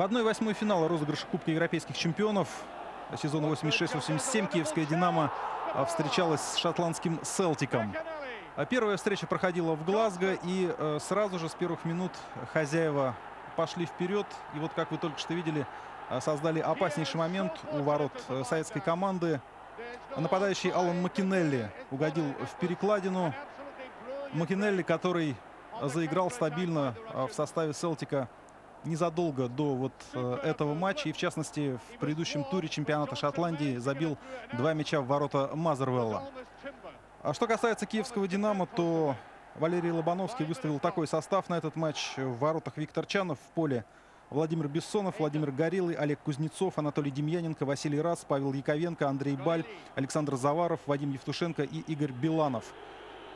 В 1-8 финала розыгрыша Кубка Европейских чемпионов сезона 86-87 киевская «Динамо» а, встречалась с шотландским «Селтиком». А первая встреча проходила в Глазго, и э, сразу же с первых минут хозяева пошли вперед. И вот, как вы только что видели, создали опаснейший момент у ворот советской команды. Нападающий Алан Макинелли угодил в перекладину. Макинелли, который заиграл стабильно в составе «Селтика» незадолго до вот этого матча. И, в частности, в предыдущем туре чемпионата Шотландии забил два мяча в ворота Мазервелла. А что касается киевского «Динамо», то Валерий Лобановский выставил такой состав на этот матч. В воротах Виктор Чанов, в поле Владимир Бессонов, Владимир Горилый, Олег Кузнецов, Анатолий Демьяненко, Василий Раз, Павел Яковенко, Андрей Баль, Александр Заваров, Вадим Евтушенко и Игорь Биланов.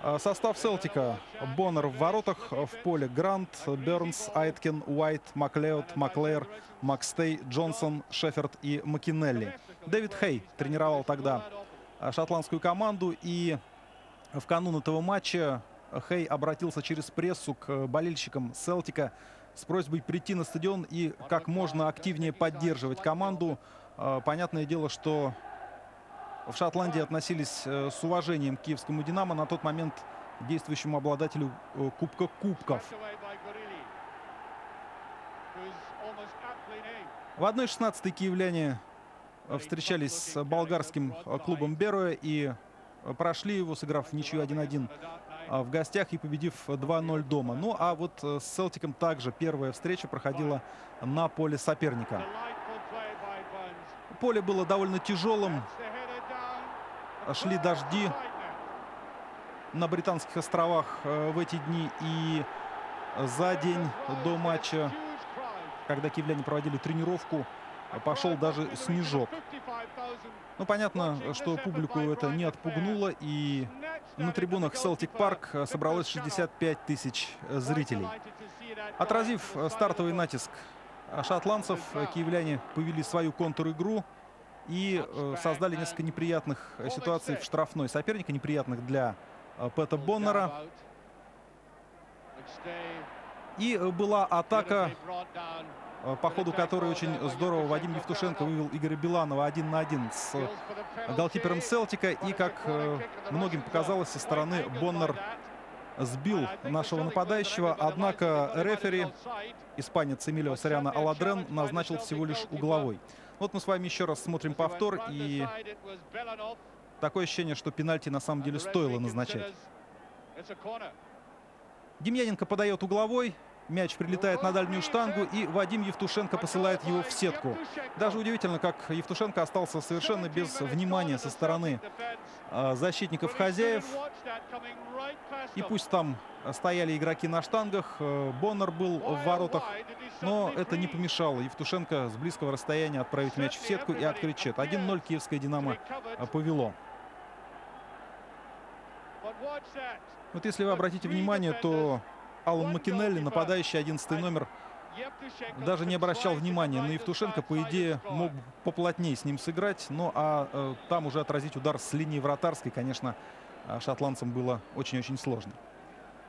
А состав Селтика. Боннер в воротах, в поле Грант, Бернс, Айткин, Уайт, Маклеод, Маклеер, Макстей, Джонсон, Шеферд и Макинелли. Дэвид Хей тренировал тогда шотландскую команду и в канун этого матча Хей обратился через прессу к болельщикам Селтика с просьбой прийти на стадион и как можно активнее поддерживать команду. А, понятное дело, что в Шотландии относились э, с уважением к киевскому «Динамо», на тот момент действующему обладателю э, Кубка Кубков. В 1-16 киевляне встречались с болгарским клубом Беруя и прошли его, сыграв ничью 1-1 а, в гостях и победив 2-0 дома. Ну а вот э, с Селтиком также первая встреча проходила на поле соперника. Поле было довольно тяжелым. Шли дожди на Британских островах э, в эти дни. И за день до матча, когда киевляне проводили тренировку, пошел даже снежок. Ну, понятно, что публику это не отпугнуло, и на трибунах Celtic Парк собралось 65 тысяч зрителей. Отразив стартовый натиск шотландцев, киевляне повели свою контр-игру и э, создали несколько неприятных ситуаций в штрафной соперника, неприятных для э, Пэта Боннера. И была атака Э, по ходу которой очень здорово Вадим Евтушенко вывел Игоря Биланова один на один с голкипером Селтика. И, как э, многим показалось, со стороны Боннер сбил нашего нападающего. Однако рефери, испанец Эмилио Сариана Аладрен, назначил всего лишь угловой. Вот мы с вами еще раз смотрим повтор. И такое ощущение, что пенальти на самом деле стоило назначать. Демьяненко подает угловой. Мяч прилетает на дальнюю штангу, и Вадим Евтушенко посылает его в сетку. Даже удивительно, как Евтушенко остался совершенно без внимания со стороны э, защитников хозяев. И пусть там стояли игроки на штангах, э, Боннер был в воротах, но это не помешало Евтушенко с близкого расстояния отправить мяч в сетку и открыть счет. 1-0 киевское «Динамо» повело. Вот если вы обратите внимание, то Алан Макинелли, нападающий 11 номер, даже не обращал внимания на Евтушенко. По идее, мог поплотнее с ним сыграть. Ну, а э, там уже отразить удар с линии вратарской, конечно, э, шотландцам было очень-очень сложно.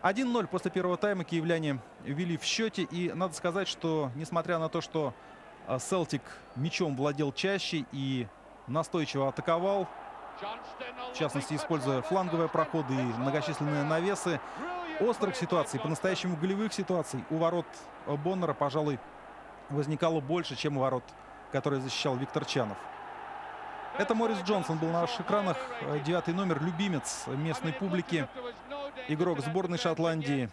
1-0 после первого тайма киевляне вели в счете. И надо сказать, что несмотря на то, что э, Селтик мячом владел чаще и настойчиво атаковал, в частности, используя фланговые проходы и многочисленные навесы, острых ситуаций, по-настоящему голевых ситуаций у ворот Боннера, пожалуй, возникало больше, чем у ворот, которые защищал Виктор Чанов. Это Морис Джонсон был на наших экранах. Девятый номер, любимец местной публики. Игрок сборной Шотландии.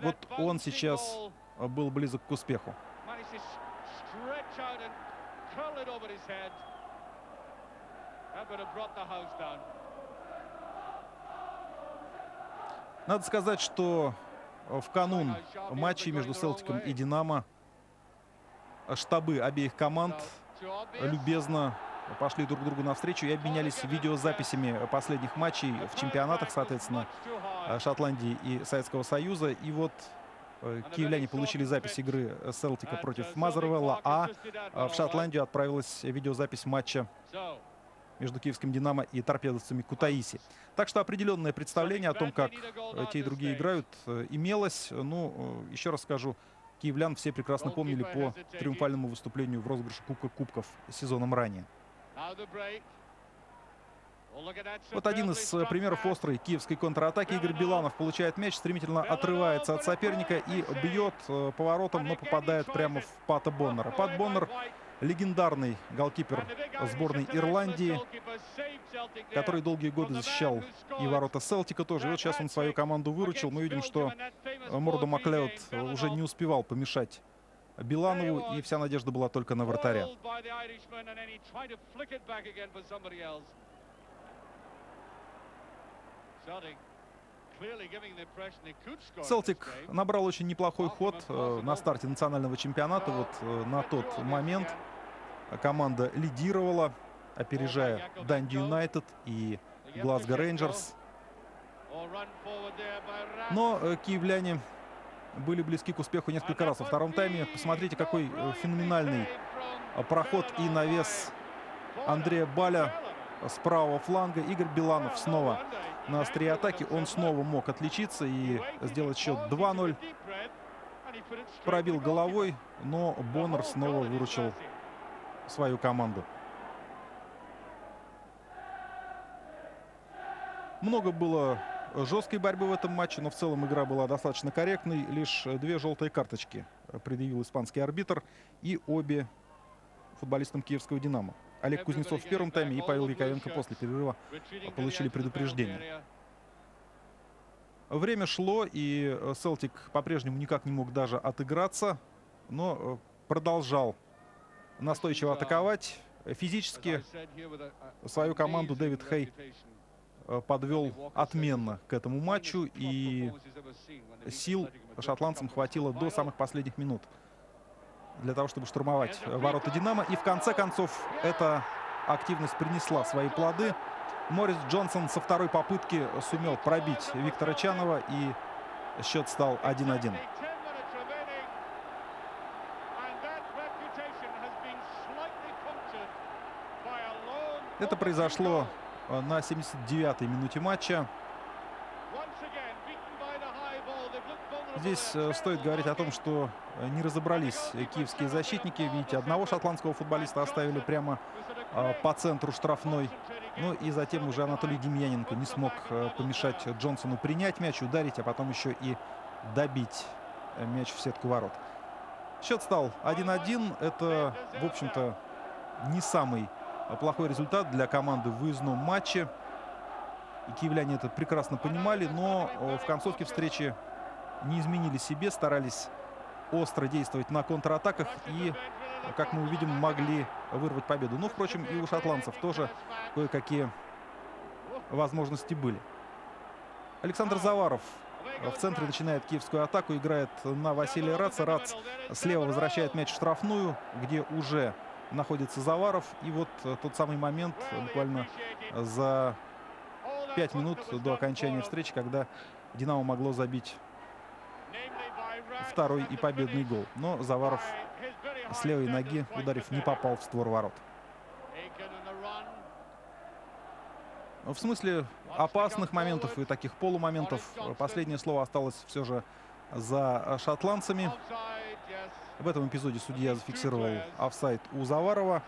Вот он сейчас был близок к успеху. Надо сказать, что в канун матчей между Селтиком и Динамо штабы обеих команд любезно пошли друг другу навстречу и обменялись видеозаписями последних матчей в чемпионатах, соответственно, Шотландии и Советского Союза. И вот э, киевляне получили запись игры Селтика против Мазервелла, а в Шотландию отправилась видеозапись матча между киевским «Динамо» и торпедовцами Кутаиси. Так что определенное представление о том, как те и другие играют, э, имелось. Ну, э, еще раз скажу, киевлян все прекрасно помнили по триумфальному выступлению в розыгрыше Кубка Кубков сезоном ранее. Вот один из э, примеров острой киевской контратаки. Игорь Биланов получает мяч, стремительно отрывается от соперника и бьет э, поворотом, но попадает прямо в Пата Боннера. Пат Боннер легендарный голкипер сборной Ирландии, который долгие годы защищал и ворота Селтика тоже. И вот сейчас он свою команду выручил. Мы видим, что Мордо Маклеод уже не успевал помешать Биланову, и вся надежда была только на вратаря. Селтик набрал очень неплохой ход э, на старте национального чемпионата. Вот э, на тот момент команда лидировала, опережая Данди Юнайтед и Глазго Рейнджерс. Но э, киевляне были близки к успеху несколько раз во втором тайме. Посмотрите, какой э, феноменальный проход и навес Андрея Баля с правого фланга. Игорь Биланов снова на острие атаки. Он снова мог отличиться и сделать счет 2-0. Пробил головой, но Боннер снова выручил свою команду. Много было жесткой борьбы в этом матче, но в целом игра была достаточно корректной. Лишь две желтые карточки предъявил испанский арбитр и обе футболистам киевского «Динамо». Олег Кузнецов в первом тайме и Павел Яковенко после перерыва получили предупреждение. Время шло, и э, Селтик по-прежнему никак не мог даже отыграться, но э, продолжал настойчиво атаковать. Физически свою команду Дэвид Хей э, подвел отменно к этому матчу, и сил шотландцам хватило до самых последних минут для того, чтобы штурмовать ворота «Динамо». И в конце концов эта активность принесла свои плоды. Морис Джонсон со второй попытки сумел пробить Виктора Чанова, и счет стал 1-1. Это произошло э, на 79-й минуте матча. Здесь э, стоит говорить о том, что э, не разобрались киевские защитники. Видите, одного шотландского футболиста оставили прямо по центру штрафной. Ну и затем уже Анатолий Демьяненко не смог помешать Джонсону принять мяч, ударить, а потом еще и добить мяч в сетку ворот. Счет стал 1-1. Это, в общем-то, не самый плохой результат для команды в выездном матче. И киевляне это прекрасно понимали, но э, в концовке встречи не изменили себе, старались остро действовать на контратаках и, как мы увидим, могли вырвать победу. Но, впрочем, и у шотландцев тоже кое-какие возможности были. Александр Заваров в центре начинает киевскую атаку, играет на Василия Раца. Рац слева возвращает мяч в штрафную, где уже находится Заваров. И вот э, тот самый момент, буквально за 5 минут до окончания встречи, когда «Динамо» могло забить второй и победный гол. Но Заваров с левой ноги, ударив, не попал в створ ворот. В смысле опасных моментов и таких полумоментов последнее слово осталось все же за шотландцами. В этом эпизоде судья зафиксировал офсайд у Заварова.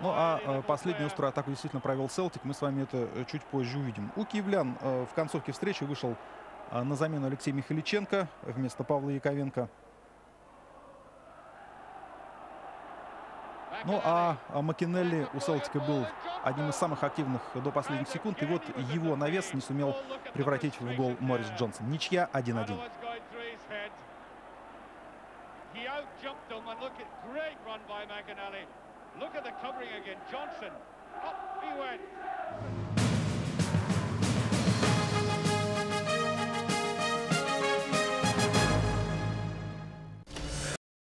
Ну а э, последнюю острую атаку действительно провел Селтик. Мы с вами это э, чуть позже увидим. У киевлян э, в концовке встречи вышел на замену Алексей Михаличенко вместо Павла Яковенко. Ну а Макинелли у Селтика был одним из самых активных до последних секунд. И вот его навес не сумел превратить в гол Морис Джонсон. Ничья 1-1. He out-jumped him, and look at great run by McAnally. Look at the covering again. Johnson, up he went.